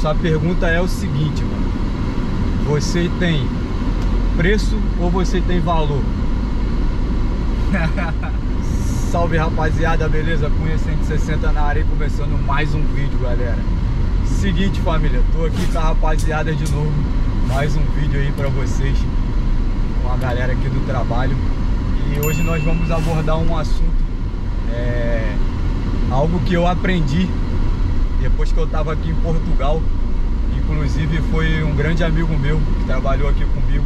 isso, a pergunta é o seguinte, mano. Você tem preço ou você tem valor? Salve rapaziada, beleza? Cunha 160 na área e começando mais um vídeo, galera. Seguinte família, tô aqui com a rapaziada de novo. Mais um vídeo aí pra vocês com a galera aqui do trabalho. E hoje nós vamos abordar um assunto, é, algo que eu aprendi depois que eu tava aqui em Portugal. Inclusive foi um grande amigo meu que trabalhou aqui comigo.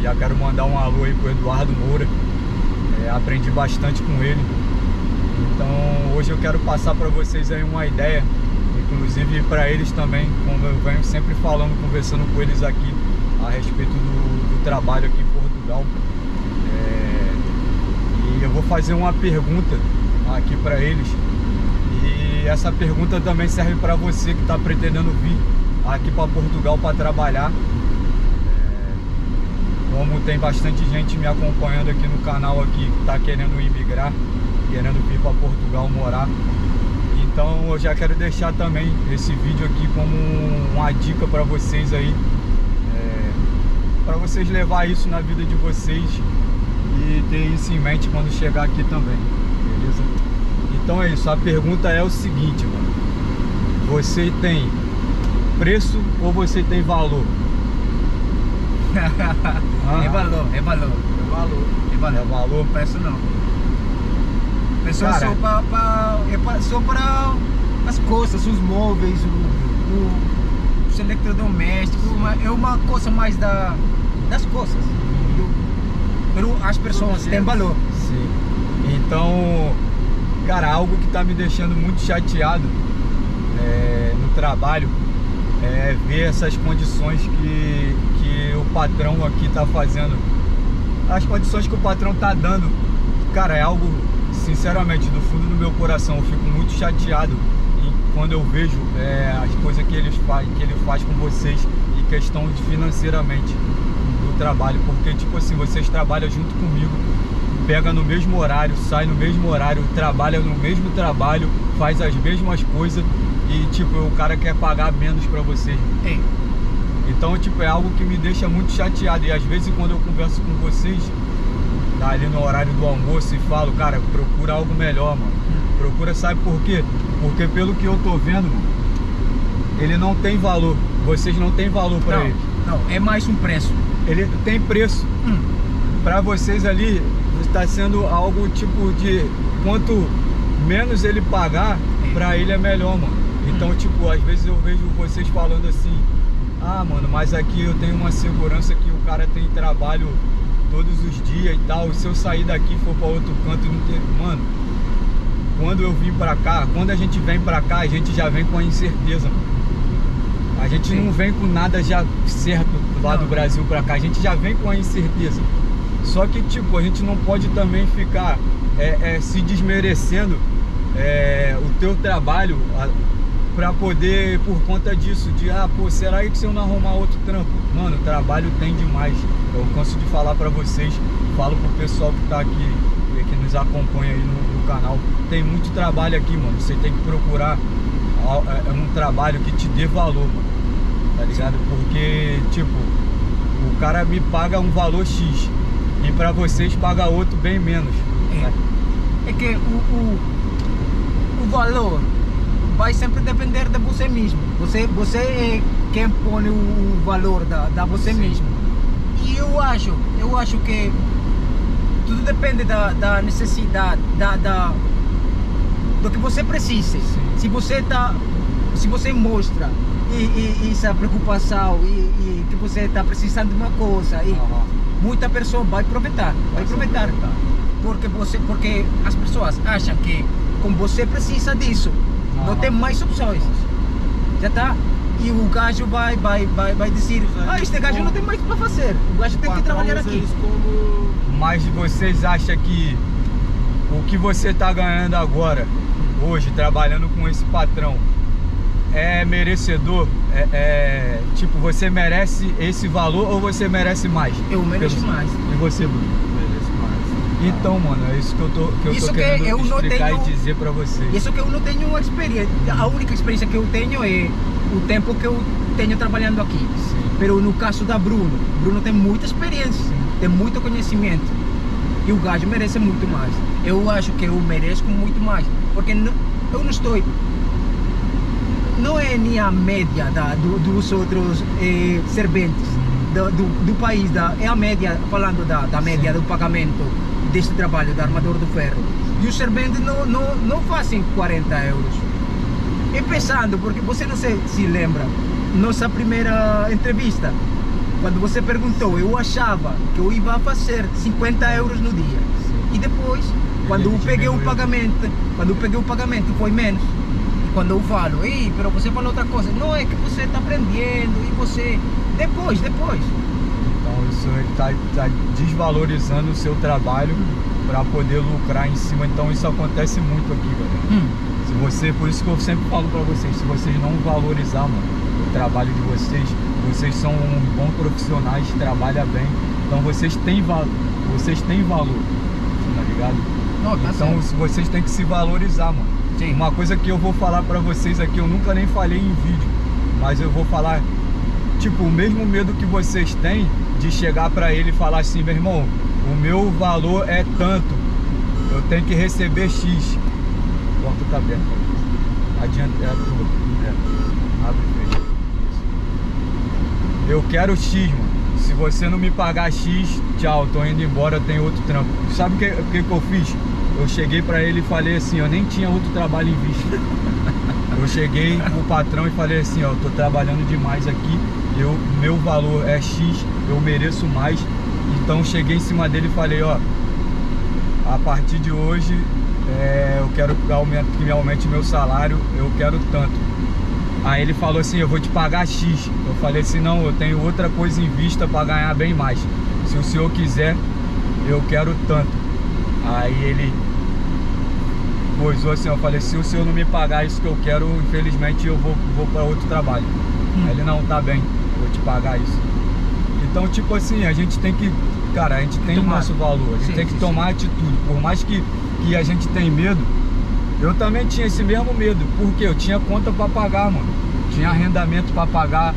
E já quero mandar um alô aí pro Eduardo Moura. É, aprendi bastante com ele. Então hoje eu quero passar para vocês aí uma ideia, inclusive para eles também, como eu venho sempre falando, conversando com eles aqui a respeito do, do trabalho aqui em Portugal. É, e eu vou fazer uma pergunta aqui para eles. E essa pergunta também serve para você que está pretendendo vir aqui para Portugal para trabalhar. É, como tem bastante gente me acompanhando aqui no canal aqui que está querendo imigrar querendo vir para Portugal morar. Então eu já quero deixar também esse vídeo aqui como uma dica para vocês aí, é, para vocês levar isso na vida de vocês e ter isso em mente quando chegar aqui também, beleza? Então é isso, a pergunta é o seguinte, mano. Você tem preço ou você tem valor? é valor, é valor. É valor. É valor. É valor? Preço não. Preço Cara. só para pra, é só para as coisas, os móveis, o, o, os eletrodomésticos, uma, é uma coisa mais da, das coisas. Mas as pessoas têm valor. Sim. Então, cara, algo que tá me deixando muito chateado é, no trabalho é ver essas condições que, que o patrão aqui tá fazendo. As condições que o patrão tá dando, cara, é algo, sinceramente, do fundo do meu coração, eu fico muito chateado quando eu vejo é, as coisas que, eles faz, que ele faz com vocês em questão de financeiramente do trabalho, porque tipo assim, vocês trabalham junto comigo, pega no mesmo horário, sai no mesmo horário, trabalha no mesmo trabalho, faz as mesmas coisas e tipo, o cara quer pagar menos pra vocês. É, Então, tipo, é algo que me deixa muito chateado. E às vezes quando eu converso com vocês, tá ali no horário do almoço e falo, cara, procura algo melhor, mano. Procura, sabe por quê? Porque pelo que eu tô vendo, mano, ele não tem valor. Vocês não têm valor pra não, ele. não, é mais um preço. Ele tem preço. Hum, Pra vocês ali, está sendo algo tipo de quanto menos ele pagar, pra ele é melhor, mano. Então, tipo, às vezes eu vejo vocês falando assim: "Ah, mano, mas aqui eu tenho uma segurança que o cara tem trabalho todos os dias e tal. Se eu sair daqui e for pra outro canto, não tem, mano, quando eu vim pra cá, quando a gente vem pra cá, a gente já vem com a incerteza, mano. A gente Sim. não vem com nada já certo lá Não. do Brasil pra cá, a gente já vem com a incerteza. Só que, tipo, a gente não pode também ficar é, é, se desmerecendo é, o teu trabalho a, pra poder, por conta disso, de, ah, pô, será que se eu não arrumar outro trampo? Mano, trabalho tem demais. Eu canso de falar pra vocês, falo pro pessoal que tá aqui, que nos acompanha aí no, no canal. Tem muito trabalho aqui, mano. Você tem que procurar é, é um trabalho que te dê valor, mano. Tá ligado? Porque, tipo, o cara me paga um valor X e pra vocês paga outro bem menos. É. né? é que o, o, o valor vai sempre depender de você mesmo. Você, você é quem põe o, valor da, da você Sim. mesmo. E eu acho, eu acho que tudo depende da, da necessidade, da, da, do que você precisa. Sim. Se você tá, se você mostra e, e- essa preocupação e, e que você está precisando de uma coisa e Aham. Muita pessoa vai aproveitar, vai aproveitar. Porque você porque as pessoas acham que como você precisa disso. Não. Aham. tem mais opções. Já tá. E o gajo vai vai vai vai dizer ah este gajo não tem mais para fazer. O gajo tem que trabalhar aqui. Mas vocês acham que o que você tá ganhando agora, hoje, trabalhando com esse patrão, é merecedor? É, é, tipo, você merece esse valor ou você merece mais? eu mereço Pelo- mais E você, Bruno? Merece mais. Então, mano, é isso que eu tô, que eu Isso tô que querendo eu explicar tenho- e dizer pra vocês. isso que eu não tenho uma experiência a única experiência que eu tenho é o tempo que eu tenho trabalhando aqui. Sim. Pero no caso da Bruno, Bruno tem muita experiência, tem muito conhecimento. E o gajo merece muito mais. Eu acho que eu mereço muito mais. Porque não- eu não estou. Não é nem a média da, do- dos outros eh, serventes do, do, do país. Da, é a média, falando da, da média Sim. do pagamento deste trabalho da armador do ferro. E os serventes não, não, não fazem 40 euros. E pensando, porque você não se, se lembra, nossa primeira entrevista, quando você perguntou, eu achava que eu ia fazer 50 euros no dia. E depois, quando eu peguei o pagamento, quando eu peguei o pagamento foi menos. Quando eu falo, ei, pero você falou outra coisa, não é que você está aprendendo e você. Depois, depois. Então isso está desvalorizando o seu trabalho para poder lucrar em cima. Então isso acontece muito aqui, galera. Se você, por isso que eu sempre falo para vocês, se vocês não valorizar, mano, o trabalho de vocês, vocês são um bons profissionais, trabalham bem, então vocês têm valor, vocês têm valor, tá ligado? Não, tá Então certo. vocês têm que se valorizar, mano. Sim. Uma coisa que eu vou falar pra vocês aqui, eu nunca nem falei em vídeo, mas eu vou falar, tipo, o mesmo medo que vocês têm de chegar pra ele e falar assim, meu irmão, o meu valor é tanto, eu tenho que receber X. Porta tá aberta. Adianta, é a tua. É. Abre e fecha. Eu quero X, mano. Se você não me pagar X, tchau, tô indo embora, eu tenho outro trampo. Sabe o que, que, que eu fiz? Eu cheguei pra ele e falei assim, eu nem tinha outro trabalho em vista. Eu cheguei pro patrão e falei assim, ó, eu tô trabalhando demais aqui, eu, meu valor é X, eu mereço mais. Então cheguei em cima dele e falei, ó, a partir de hoje é, eu quero que aumente, que me aumente meu salário, eu quero tanto. Aí ele falou assim, eu vou te pagar X. Eu falei assim, não, eu tenho outra coisa em vista para ganhar bem mais. Se o senhor quiser, eu quero tanto. Aí ele coisou assim, eu falei, se o senhor não me pagar isso que eu quero, infelizmente eu vou, vou para outro trabalho. Hum. Ele, não, tá bem, eu vou te pagar isso. Então, tipo assim, a gente tem que, cara, a gente tem o Tomar. nosso valor, a gente Sim, tem que sim, tomar atitude. Por mais que, que a gente tenha medo, eu também tinha esse mesmo medo, porque eu tinha conta para pagar, mano. Tinha arrendamento para pagar,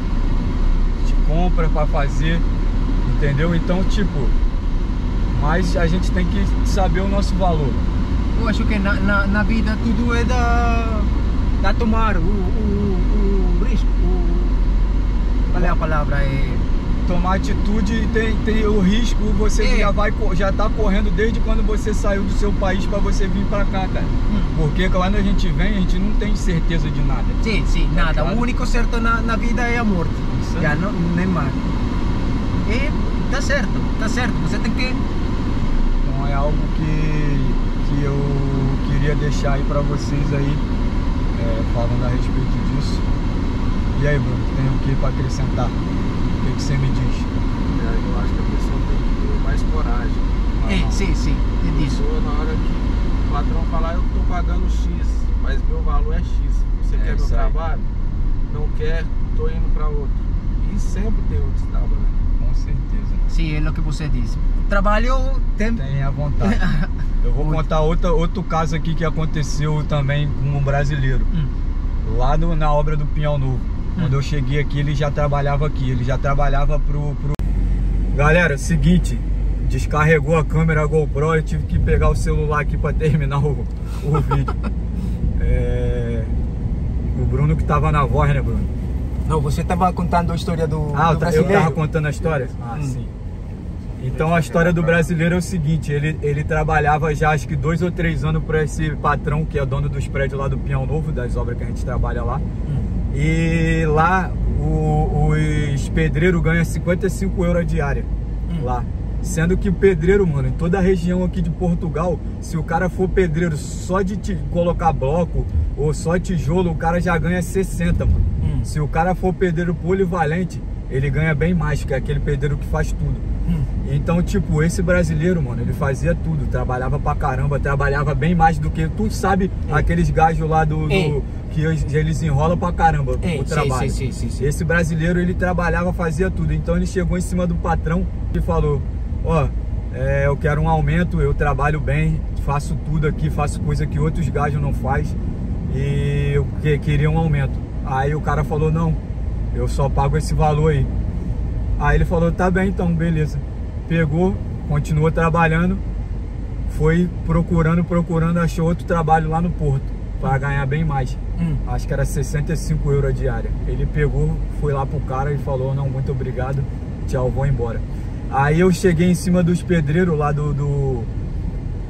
de compra para fazer, entendeu? Então, tipo, mas a gente tem que saber o nosso valor. Eu acho que na, na, na vida tudo é da, da tomar o, o, o risco. O, qual é a palavra? É, Tomar atitude e tem, tem o risco, você É. já vai já tá correndo desde quando você saiu do seu país para você vir para cá, cara. Hum. Porque quando a gente vem, a gente não tem certeza de nada. sim, sim, Tá nada. ligado? O único certo na, na vida é a morte. Isso. Já não, nem mais. E tá certo, tá certo. Você tem que. Então é algo que, que eu queria deixar aí para vocês aí, é, falando a respeito disso. E aí, Bruno, tem o que para acrescentar? O que, que você me diz? É, eu acho que a pessoa tem que ter mais coragem. É, sim, sim, é disso. pessoa, na hora que o patrão falar, eu tô pagando X, mas meu valor é X. Você É quer meu trabalho? Não quer, tô indo para outro. E sempre tem outros trabalhos. Com certeza. Sim, é o que você disse. Trabalho tem. Tenha vontade. Eu vou contar outra, outro caso aqui que aconteceu também com um brasileiro. Hum. Lá no- na obra do Pinhal Novo. Hum. Quando eu cheguei aqui, ele já trabalhava aqui. Ele já trabalhava pro. pro... Galera, seguinte. Descarregou a câmera GoPro. Eu tive que pegar o celular aqui pra terminar o, o vídeo. É, O Bruno que tava na voz, né, Bruno? Não, você estava contando a história do, Ah, do eu tava contando a história? Ah, Hum. sim. Então a história do brasileiro é o seguinte, ele, ele trabalhava já acho que dois ou três anos para esse patrão que é dono dos prédios lá do Pinhão Novo, das obras que a gente trabalha lá. Hum. E lá o, os pedreiros ganham 55 euros a diária. Hum. Lá. Sendo que o pedreiro, mano, em toda a região aqui de Portugal, se o cara for pedreiro só de colocar bloco ou só tijolo, o cara já ganha 60, mano. Hum. Se o cara for pedreiro polivalente, ele ganha bem mais, que é aquele pedreiro que faz tudo. Hum. Então, tipo, esse brasileiro, mano, ele fazia tudo, trabalhava pra caramba, trabalhava bem mais do que. Tu sabe Ei. aqueles gajos lá do. do- que eles, enrolam pra caramba Ei, o trabalho. sim, sim, sim, sim. Esse brasileiro, ele trabalhava, fazia tudo. Então ele chegou em cima do patrão e falou: Ó, é, eu quero um aumento, eu trabalho bem, faço tudo aqui, faço coisa que outros gajos não faz e eu que- queria um aumento. Aí o cara falou, não, eu só pago esse valor aí. Aí ele falou, tá bem então, beleza. Pegou, continuou trabalhando, foi procurando, procurando, achou outro trabalho lá no Porto, para ganhar bem mais. Hum. Acho que era 65 euros a diária. Ele pegou, foi lá pro cara e falou, não, muito obrigado, tchau, vou embora. Aí eu cheguei em cima dos pedreiros lá do, do-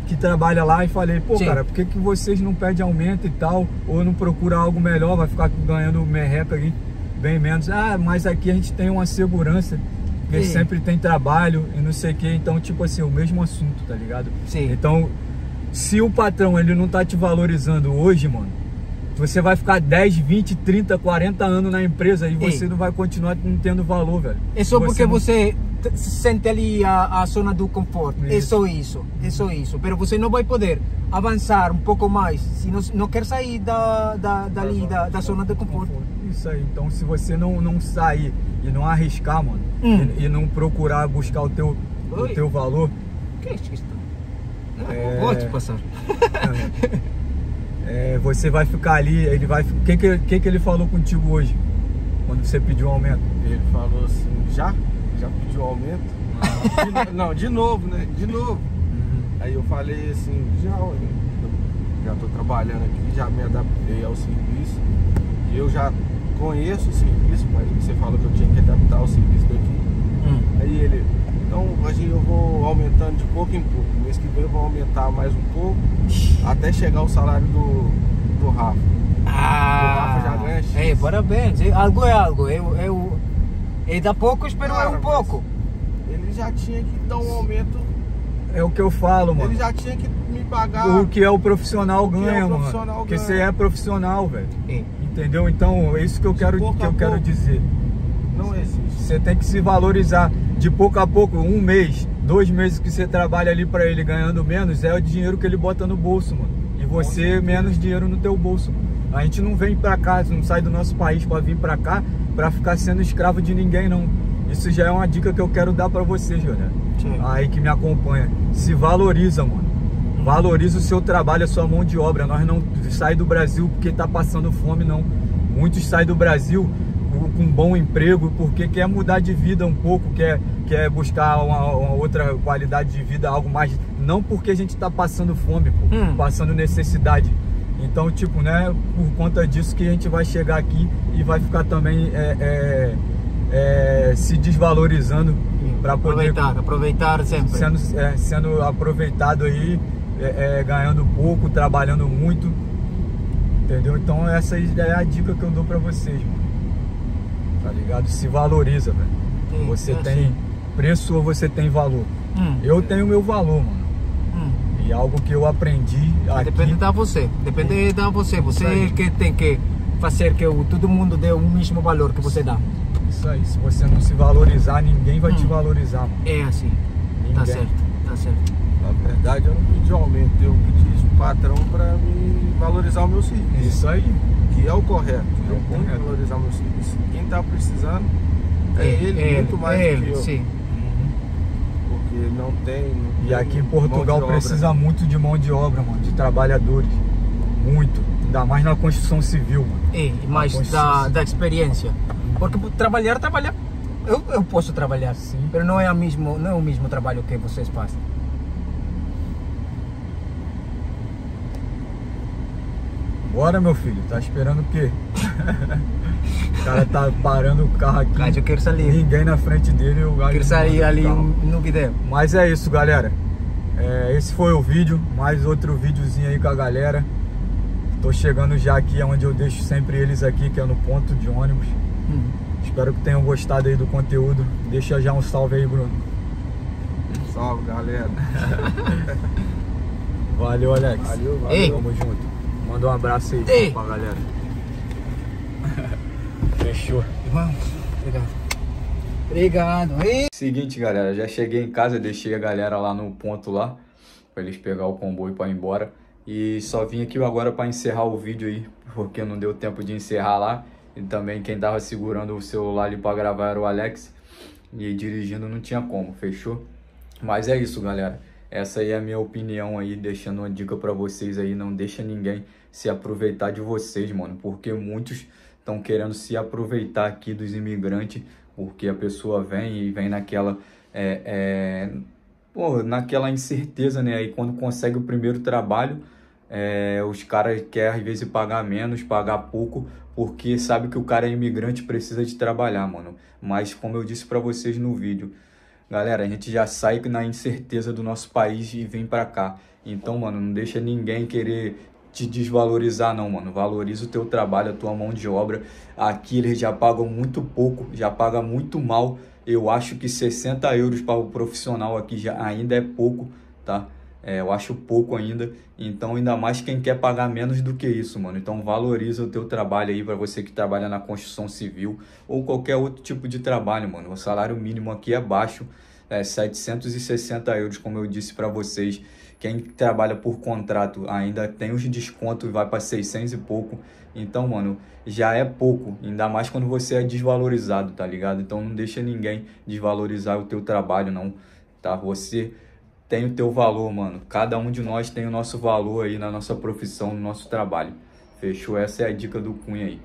que trabalha lá e falei, pô, Sim. cara, por que, que vocês não pedem aumento e tal? Ou não procura algo melhor, vai ficar ganhando merreca aí bem menos. Ah, mas aqui a gente tem uma segurança, porque Sim. sempre tem trabalho e não sei o que. Então, tipo assim, o mesmo assunto, tá ligado? Sim. Então, se o patrão ele não tá te valorizando hoje, mano, você vai ficar 10, 20, 30, 40 anos na empresa e você Ei. não vai continuar não tendo valor, velho. É só porque não- você sente ali a, a zona do conforto. É Isso. só isso. É só isso. Mas você não vai poder avançar um pouco mais se não, não quer sair da, da, dali, da, da zona de conforto. Isso aí. Então, se você não, não sair e não arriscar, mano, Hum. e, e não procurar buscar o teu, o teu valor, Que é isso? Não, É. de passar. é, você vai ficar ali, ele vai. O que, que, que, que ele falou contigo hoje? Quando você pediu um aumento? Ele falou assim, já? Já pediu aumento? De no- não, de novo, né? De novo. Aí eu falei assim, já, olha, já tô trabalhando aqui, já me adaptei ao serviço. E eu já conheço o serviço, mas você falou que eu tinha que adaptar ao serviço daqui. Hum. Aí ele, então hoje eu vou aumentando de pouco em pouco. Mês que vem eu vou aumentar mais um pouco, até chegar o salário do, do Rafa. Ah, O Rafa já ganha X. é, parabéns. Algo é algo. Eu, eu, é da pouco, espero é um mas pouco. Ele já tinha que dar um aumento, É o que eu falo, mano. ele já tinha que me pagar. O que é o profissional que é o ganha, mano. profissional Porque ganha. você é profissional, velho. É. Entendeu? Então, é isso que eu quero, que eu quero dizer. Não existe. Você tem que se valorizar de pouco a pouco, um mês, dois meses que você trabalha ali pra ele ganhando menos, é o dinheiro que ele bota no bolso, mano. E você menos dinheiro no teu bolso. A gente não vem pra cá, não sai do nosso país pra vir pra cá pra ficar sendo escravo de ninguém, não. Isso já é uma dica que eu quero dar pra vocês. Sim. Aí que me acompanha. Se valoriza, mano. Valoriza o seu trabalho, a sua mão de obra. Nós não sai do Brasil porque tá passando fome, não. Muitos saem do Brasil com um bom emprego porque quer mudar de vida um pouco, quer, quer buscar uma, uma outra qualidade de vida, algo mais. Não porque a gente tá passando fome, pô, Hum. passando necessidade. Então, tipo, né, por conta disso que a gente vai chegar aqui e vai ficar também é, é, é, se desvalorizando para poder Aproveitar, aproveitar sempre. sendo, é, sendo aproveitado aí, é, é, ganhando pouco, trabalhando muito. Entendeu? Então essa é a dica que eu dou pra vocês, mano. Tá ligado? Se valoriza, velho. Sim, Você é tem assim. preço ou você tem valor. Hum, Eu tenho meu valor, mano. hum. E algo que eu aprendi aqui. Depende da você. Depende da você. Você aí. que tem que fazer que o, todo mundo dê o mesmo valor que você dá. Isso aí. Se você não se valorizar, ninguém vai te Hum. valorizar, mano. É assim. Tá Ninguém. certo, tá certo. Na verdade, eu não pedi aumento, eu pedi isso pro patrão para me valorizar o meu serviço. Isso aí. Que é o correto. É o Eu tenho que valorizar o meu serviço. Quem tá precisando é, ele, é muito mais é do que ele, eu. sim. Porque não tem. não E tem aqui em Portugal precisa muito de mão de obra, mano. De trabalhadores. Muito. Ainda mais na construção civil, mano. É, e mais da, da experiência. Porque trabalhar, trabalhar. Eu, eu posso trabalhar, Sim. mas não é, a mesmo, não é o mesmo trabalho que vocês fazem. Bora, meu filho. Tá esperando o quê? o cara tá parando o carro aqui. Gajo, eu quero sair. Ninguém na frente dele e gajo. Quero sair ali no vídeo. Mas é isso, galera. É, esse foi o vídeo. Mais outro videozinho aí com a galera. Tô chegando já aqui onde eu deixo sempre eles aqui, que é no ponto de ônibus. Hum. Espero que tenham gostado aí do conteúdo. Deixa já um salve aí, Bruno. Salve, galera. Valeu, Alex. Valeu, valeu. Ei. Tamo junto. Manda um abraço aí Ei. pra galera. Fechou. Vamos. Obrigado. Obrigado. Ei. Seguinte, galera, já cheguei em casa, deixei a galera lá no ponto lá, pra eles pegar o comboio pra ir embora. E só vim aqui agora pra encerrar o vídeo aí, porque não deu tempo de encerrar lá. E também quem tava segurando o celular ali pra gravar era o Alex. E dirigindo não tinha como, fechou? Mas é isso, galera. Essa aí é a minha opinião aí, deixando uma dica pra vocês aí, não deixa ninguém se aproveitar de vocês, mano, porque muitos estão querendo se aproveitar aqui dos imigrantes, porque a pessoa vem e vem naquela. É, é, pô, naquela incerteza, né? Aí quando consegue o primeiro trabalho, é, os caras querem às vezes pagar menos, pagar pouco, porque sabe que o cara é imigrante precisa de trabalhar, mano. Mas como eu disse para vocês no vídeo, galera, a gente já sai na incerteza do nosso país e vem para cá. Então, mano, não deixa ninguém querer te desvalorizar não, mano. Valoriza o teu trabalho, a tua mão de obra. Aqui eles já pagam muito pouco, já paga muito mal. Eu acho que 60 euros para o profissional aqui já ainda é pouco, tá? É, eu acho pouco ainda. Então, ainda mais quem quer pagar menos do que isso, mano. Então, valoriza o teu trabalho aí para você que trabalha na construção civil ou qualquer outro tipo de trabalho, mano. O salário mínimo aqui é baixo, é 760 euros, como eu disse para vocês. Quem trabalha por contrato ainda tem os descontos, vai para 600 e pouco. Então, mano, já é pouco, ainda mais quando você é desvalorizado, tá ligado? Então não deixa ninguém desvalorizar o teu trabalho, não, tá? Você tem o teu valor, mano. Cada um de nós tem o nosso valor aí na nossa profissão, no nosso trabalho. Fechou? Essa é a dica do Cunha aí.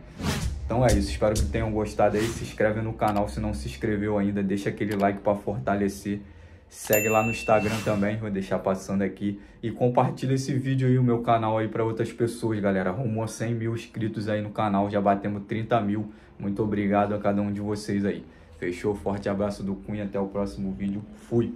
Então é isso, espero que tenham gostado aí. Se inscreve no canal se não se inscreveu ainda, deixa aquele like para fortalecer. Segue lá no Instagram também, vou deixar passando aqui. E compartilha esse vídeo aí, o meu canal aí para outras pessoas, galera. Arrumou 100 mil inscritos aí no canal, já batemos 30 mil. Muito obrigado a cada um de vocês aí. Fechou? Forte abraço do Cunha, até o próximo vídeo. Fui!